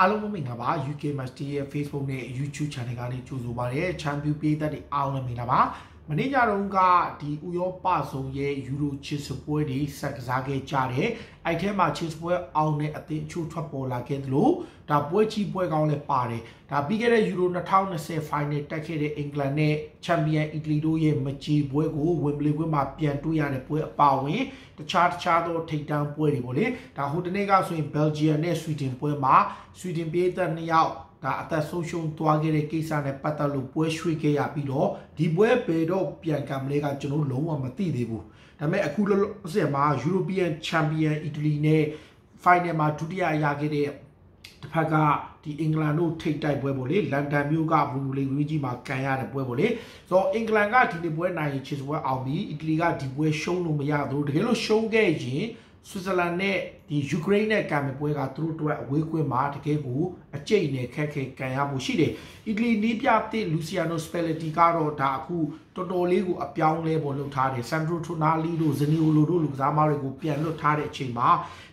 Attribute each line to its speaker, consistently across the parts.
Speaker 1: အားလုံးမင်္ဂလာပါ UK Master ရဲ့ Facebook နဲ့ YouTube Channel ကနေကြိုဆိုပါရစေ။ Champion ပြည်သက်တွေအားလုံးမင်္ဂလာပါ။ မနေ့ညတုန်းကဒီဥရောပဆုံးရဲ့ Euro ချစ်စပွဲတွေဆက်ကစားခဲ့ကြတယ်။အဲ့ထဲမှာချစ်စပွဲအောင်တဲ့အသင်းအချို့ထွက်ပေါ်လာခဲ့သလိုဒါပွဲကြီးပွဲကောင်းလည်းပါတယ်။ဒါပြီးခဲ့တဲ့ Euro 2020 Final တက်ခဲ့တဲ့အင်္ဂလန်နဲ့ Champion Italy တို့ရဲ့မကြီးပွဲကို Wembley ကွင်းမှာပြန်တွေ့ရတဲ့ပွဲအပါအဝင်တခြားတခြားသောထိပ်တန်းပွဲတွေပေါ့လေ။ဒါဟိုတနေ့ကဆိုရင် Belgium နဲ့ Sweden ပွဲမှာဆွီဒင်ပြည်သက်နှစ်ယောက် ဒါအသက်ဆုံးရှုံးသွားခဲ့တဲ့ကိစ္စနဲ့ပတ်သက်လို့ပွဲရွှေ့ခဲ့ရပြီးတော့ဒီပွဲပေတော့ပြန်ကံမလေးကကျွန်တော်လုံးဝမသိသေးဘူးဒါပေမဲ့အခုလောဆယ်မှာ European Champion Italy နဲ့ final မှာဒုတိယရခဲ့တဲ့တစ်ဖက်ကဒီအင်္ဂလန်တို့ထိတ်တိုက်ပွဲပေါ့လေလန်ဒန်မြို့ကဘူလီဝီဂျီမှာကန်ရတဲ့ပွဲပေါ့လေဆိုတော့အင်္ဂလန်ကဒီနေ့ပွဲနိုင်ချစ်ပွဲအောင်ပြီးအီတလီကဒီပွဲရှုံးလို့မရဘူးတကယ်လို့ရှုံးခဲ့ရင် ဆွစ်ဇာလန်နဲ့ဒီယူကရိန်းနဲ့ကံမပွဲကသူတို့အတွက်အဝေးကွင်းမှာတကယ်ကိုအကျိတ်နဲ့ခက်ခဲကန်ရမှုရှိတယ်။အီတလီနီးပြတဲ့လူစီယာနိုစပယ်လက်တီကတော့ဒါအခုတော်တော်လေးကိုအပြောင်းလဲပေါ်လုပ်ထားတယ်။ဆန်ဒရိုထိုနာလီတို့ဇနီအိုလိုတို့လူကစားမတွေကိုပြန်လွတ်ထားတဲ့အချိန်မှာ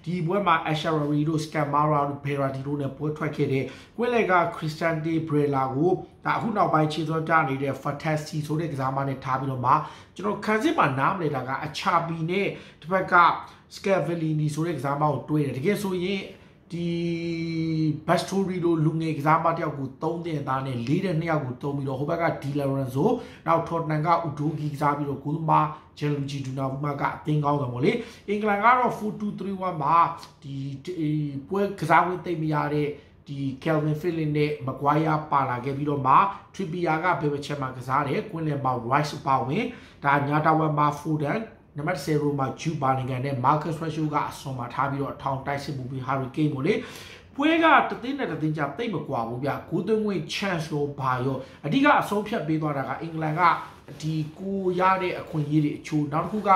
Speaker 1: ဒီပွဲမှာအရှာရီတို့စကမ်မာရာတို့ဘေရာဒီတို့နဲ့ပွဲထွက်ခဲ့တဲ့ကွင်းလက်ကခရစ်စတန်ဒီဘရလာကိုဒါအခုနောက်ပိုင်းခြေစောကြနေတဲ့ fantasy ဆိုတဲ့ကစားမနဲ့ထားပြီးတော့မှကျွန်တော်ခန်းစစ်မှာနားမလဲတာကအချာပီနဲ့တစ်ဖက်က Scavellini ဆိုတဲ့ကစားမကိုတွေးတယ်တကယ်ဆိုရင်ဒီ Bastori လိုလူငယ်ကစားမတယောက်ကို3တင်သားနဲ့4တဲ့2ယောက်ကိုတုံးပြီးတော့ဟိုဘက်က Di Lorenzo နောက် Tottenham က Udogi ကစားပြီးတော့ကိုမာ Jeluji Donnarumma ကအသင်းကောင်းတယ်ပေါ့လေအင်္ဂလန်ကတော့4-2-3-1မှာဒီပွဲကစားဝင်သိမ့်မရတဲ့ ဒီ Calvin Phillips နဲ့ Maguire ပါလာခဲ့ပြီးတော့မှ Trippier ကဘယ်ဘက်ချက်မှာကစားတယ်ကွင်းလယ်မှာ Rice ပါဝင်ဒါညာတာဝမ်မှာ Foden နံပါတ်10ရိုမှာဂျူပါလင်ဂန်နဲ့မာကတ်ရက်ရှိုးကအစွန်မှာထားပြီးတော့ထောင်တိုက်စစ်မှုပြီးဟာရီကိန်းကိုလေပွဲကတသိန်းနဲ့တသိန်းကြတိတ်မကွာဘူးဗျဂိုးသွင်းဝင် chance လို့ဘာရောအဓိကအဆုံးဖြတ်ပေးသွားတာကအင်္ဂလန်ကဒီကိုရတဲ့အခွင့်အရေးတွေအချို့နောက်တစ်ခုက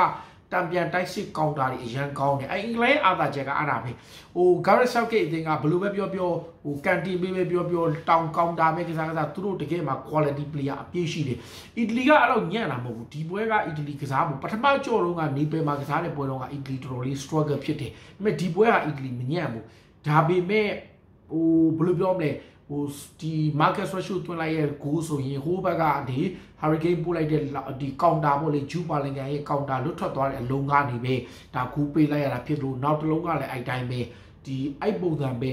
Speaker 1: တံပြန်တိုက်စစ်ကောင်တာတွေအရန်ကောင်းတယ်အဲအင်္ဂလန်အာသာချက်ကအဲ့ဒါပဲဟို Gareth Southgate အသင်းကဘယ်လိုပဲပြောပြောဟိုကန်တီပေးပဲပြောပြောတောင်ကောင်တာပဲကစားကစားသူတို့တကယ်မှာ quality player အပြည့်ရှိတယ်အီတလီကအဲ့လိုညံ့တာမဟုတ်ဘူးဒီပွဲကအီတလီကစားဖို့ပထမကြော်တော့ကနေပယ်မှာကစားတဲ့ပွဲတော့ကအီတလီတော်တော်လေး struggle ဖြစ်တယ်ဒါပေမဲ့ဒီပွဲကအီတလီမညံ့ဘူးဒါပေမဲ့ဟိုဘယ်လိုပြောမလဲ ဟိုဒီ market ratio တွင်းလိုက်ရဲ့ goal ဆိုရင်ဟိုဘက်ကဒီ hurricane ပို့လိုက်တဲ့ဒီ counter ပေါ့လေဂျူပါလင်ကန်ရဲ့ counter လွတ်ထွက်သွားတဲ့အလုံးကနေပဲဒါကူပေးလိုက်ရတာဖြစ်လို့နောက်တစ်လုံးကလည်းအဲ့တိုင်းပဲဒီအဲ့ပုံစံပဲ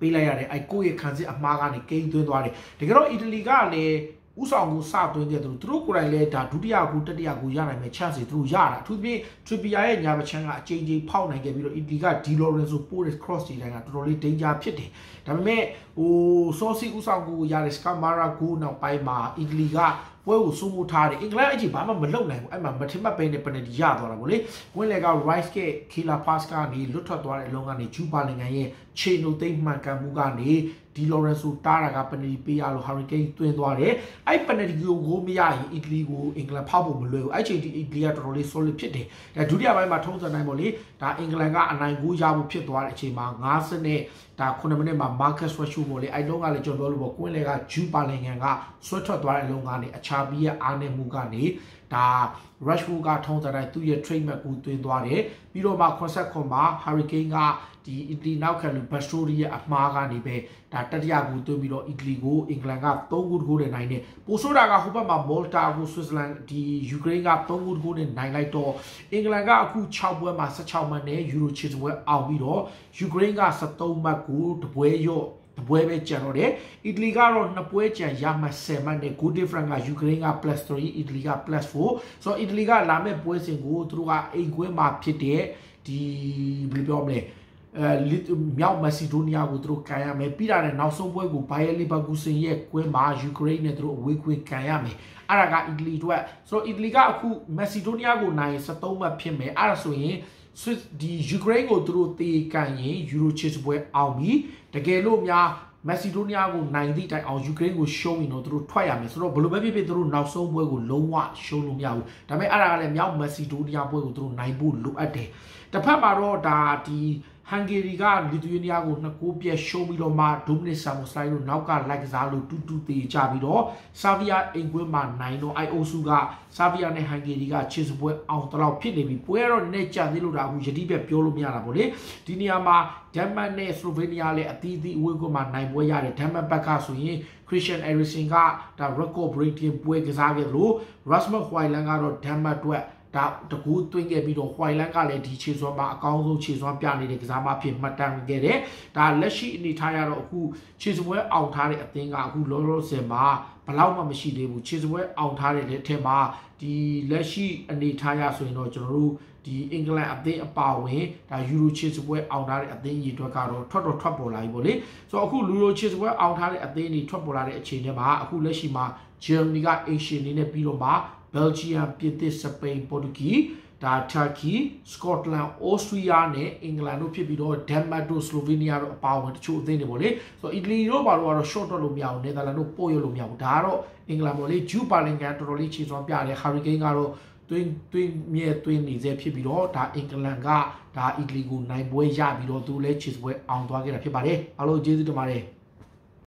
Speaker 1: ပေးလိုက်ရတယ်အဲ့ကိုယ့်ရဲ့ခံစစ်အမှားကနေကိန်းသွင်းသွားတယ်တကယ်တော့အီတလီကလည်း ဥဆောင်ကိုစသွင်းတဲ့သူတို့ကိုယ်တိုင်လည်းဒါဒုတိယကူတတိယကူရနိုင်မဲ့ chance တွေသူတို့ရတာအထူးသဖြင့် Trippier ရဲ့ညာမချမ်းကအချိန်ချင်းဖောက်နိုင်ခဲ့ပြီးတော့ Italy က Di Lorenzo Porres cross တွေတိုင်းကတော်တော်လေး danger ဖြစ်တယ်ဒါပေမဲ့ဟို Saucy ဥဆောင်ကူရတဲ့ Scamara ကိုနောက်ပိုင်းမှာ Italy ကပွဲကိုစိုးမိုးထားတယ်အင်္ဂလန်အကြီးဘာမှမလုပ်နိုင်ဘူးအဲ့မှာမထင်မှတ်ပဲနဲ့ပနတီရသွားတာဗောလေဝင်းလေက Rice က Killer Pass ကနေလွတ်ထွက်သွားတဲ့အလုံးကနေဂျူပါလင်ကန်ရဲ့ခြေနှုတ်သိမ့်မှန်ကန်မှုကနေဒီလော်ရန်ဆိုတားတာကပနတီပေးရလို့ Hurricane တွင်းသွားတယ်အဲ့ပနတီကိုကိုမရရင်အီတလီကိုအင်္ဂလန်ဖောက်ဖို့မလွယ်ဘူးအဲ့ချိန်ဒီအီတလီကတော်တော်လေး solid ဖြစ်တယ်ဒါဒုတိယပိုင်းမှာထုံးစံတိုင်းပေါ့လေဒါအင်္ဂလန်ကအနိုင်ကိုရဖို့ဖြစ်သွားတဲ့အချိန်မှာ90နဲ့ ဒါ9မိနစ်မှာ Marcus Rashford ပေါ့လေအဲ့လုံးကလည်းကျွန်တော်ပြောလို့ပေါ့ကွင်းလေကဂျူပါလင်ကန်ကဆွတ်ထွက်သွားတဲ့အလုံးကနေအခြားပြီးရဲ့အားနည်းမှုကနေဒါ Rashford ကထုံးစံတိုင်းသူ့ရဲ့ trademark ကိုသွင်းသွားတယ်ပြီးတော့မှ89မှာ Hurricane ကဒီအီတလီနောက်ခံလူ Bastoni ရဲ့အမှားကနေပဲဒါတတိယကိုသွင်းပြီးတော့အီတလီကိုအင်္ဂလန်က3ဂိုးတဂိုးနဲ့နိုင်တယ်ပိုဆိုးတာကဟိုဘက်မှာ Malta ကို Switzerland ဒီယူကရိန်းက3ဂိုးတဂိုးနဲ့နိုင်လိုက်တော့အင်္ဂလန်ကအခု6ပွဲမှာ16မှတ်နဲ့ Euro ချစ်ပွဲအောင်ပြီးတော့ယူကရိန်းက73မှတ်ကိုတပွဲရော့တပွဲပဲကျန်တော့တယ်အီတလီကတော့နှစ်ပွဲကျန်ရမှ10မှတ်နဲ့ goal difference ကယူကရိန်းက +3 အီတလီက +4 ဆိုတော့အီတလီကလာမဲ့ပွဲစဉ်ကိုသူတို့ကအိမ်ကွင်းမှာဖြစ်တဲ့ဒီဘယ်လိုပြောမလဲ အဲမြောက်မက်ဆီဒိုးနီးယားကိုသူတို့ကန်ရမယ်ပြီးတာနဲ့နောက်ဆုံးပွဲကိုဘိုင်ယယ်လီဗာကူဆင်ရဲ့ကွင်းမှာယူကရိန်းနဲ့သူတို့အဝေးကွင်းကန်ရမယ်အဲ့ဒါကအီတလီအတွက်ဆိုတော့အီတလီကအခုမက်ဆီဒိုးနီးယားကိုနိုင်73မှတ်ဖြစ်မယ်အဲ့ဒါဆိုရင် Swiss ဒီယူကရိန်းကိုသူတို့တေကန်ရင်ယူရိုချစ်ပွဲအောင်ပြီတကယ်လို့များမက်ဆီဒိုးနီးယားကိုနိုင်သည့်တိုင်အောင်ယူကရိန်းကိုရှုံးရင်တော့သူတို့ထွက်ရမယ်ဆိုတော့ဘယ်လိုပဲဖြစ်ဖြစ်သူတို့နောက်ဆုံးပွဲကိုလုံးဝရှုံးလို့မရဘူးဒါပေမဲ့အဲ့ဒါကလည်းမြောက်မက်ဆီဒိုးနီးယားပွဲကိုသူတို့နိုင်ဖို့လိုအပ်တယ်တစ်ဖက်မှာတော့ဒါဒီ ဟန်ဂေရီကလီသူယေးနီးယားကိုနှစ်ကိုးပြက်ရှုံးပြီးတော့မှဒိုမနစ်ဆာမိုစလိုက်တို့နောက်ကလိုက်ကစားလို့တူတူသေးကြပြီးတော့ဆာဗီယာအိမ်ကွင်းမှာနိုင်တော့အိုင်အိုစုကဆာဗီယာနဲ့ဟန်ဂေရီကခြေစပွဲအောင်တလောက်ဖြစ်နေပြီပွဲတော့နည်းနည်းကြာသေးလို့ဒါအခုယတိပြက်ပြောလို့မရတာပေါ့လေဒီနေရာမှာဒန်မတ်နဲ့စလိုဗေးနီးယားလည်းအသီးသီးအဝေးကွင်းမှာနိုင်ပွဲရတယ်ဒန်မတ်ဘက်ကဆိုရင် Christian Eriksen ကဒါ record breaking ပွဲကစားခဲ့လို့ Rasmus Hojlund ကတော့ဒန်မတ်အတွက် ဒါတကူသွင်းခဲ့ပြီးတော့ Hojlund ကလည်းဒီခြေစွမ်းမှာအကောင်းဆုံးခြေစွမ်းပြနေတဲ့ကစားမဖြစ်မှတ်တမ်းခဲ့တယ်။ဒါလက်ရှိအနေထားရတော့အခုခြေစပွဲအောင်ထားတဲ့အသင်းကအခုလောလောဆယ်မှာဘလောက်မှမရှိသေးဘူးခြေစပွဲအောင်ထားတဲ့လက်ထက်မှာဒီလက်ရှိအနေထားရဆိုရင်တော့ကျွန်တော်တို့ဒီအင်္ဂလန်အသင်းအပါဝင်ဒါယူရိုချစ်စပွဲအောင်ထားတဲ့အသင်းကြီးအတွက်ကတော့ထွက်တော့ထွက်ပေါ်လာပြီပေါ့လေဆိုတော့အခုလူရိုချစ်စပွဲအောင်ထားတဲ့အသင်းကြီးထွက်ပေါ်လာတဲ့အချိန်ထဲမှာအခုလက်ရှိမှာဂျာမနီကအေရှန်နေနဲ့ပြီးတော့မှ ဘယ်ဂျီယမ်ပြင်သစ်စပိန်ပေါ်တူဂီဒါတာကီစကော့တလန်အော်စတြီးယားနဲ့အင်္ဂလန်တို့ဖြစ်ပြီးတော့ဒန်မတ်တို့စလိုဗေးနီးယားတို့အပါအဝင်တချို့အသင်းတွေပေါ့လေဆိုတော့အီတလီတို့ဘာလို့ကတော့ short တော့လို့မရဘူးနယ်သာလန်တို့ပို့ရလို့မရဘူးဒါကတော့အင်္ဂလန်ပေါ့လေဂျူပါလင်ကန်တော်တော်လေးခြေစွမ်းပြတယ်ဟာရီကိန်းကတော့တွင်းတွင်းမြဲတွင်းနေစေဖြစ်ပြီးတော့ဒါအင်္ဂလန်ကဒါအီတလီကိုနိုင်ပွဲရပြီးတော့သူလည်းခြေစွဲအောင်သွားခဲ့တာဖြစ်ပါတယ်အားလုံးကျေးဇူးတင်ပါတယ်